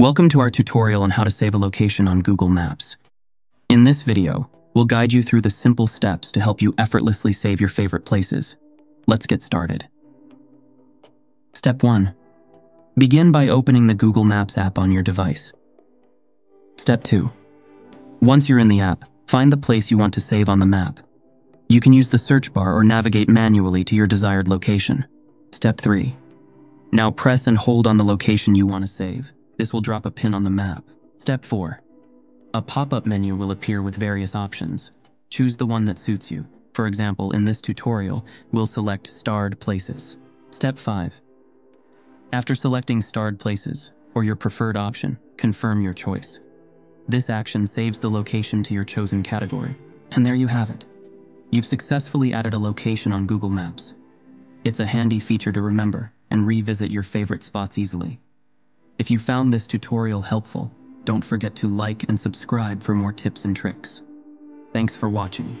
Welcome to our tutorial on how to save a location on Google Maps. In this video, we'll guide you through the simple steps to help you effortlessly save your favorite places. Let's get started. Step 1. Begin by opening the Google Maps app on your device. Step 2. Once you're in the app, find the place you want to save on the map. You can use the search bar or navigate manually to your desired location. Step 3. Now press and hold on the location you want to save. This will drop a pin on the map. Step 4. A pop-up menu will appear with various options. Choose the one that suits you. For example, in this tutorial, we'll select starred places. Step 5. After selecting starred places, or your preferred option, confirm your choice. This action saves the location to your chosen category. And there you have it. You've successfully added a location on Google Maps. It's a handy feature to remember and revisit your favorite spots easily. If you found this tutorial helpful, don't forget to like and subscribe for more tips and tricks. Thanks for watching.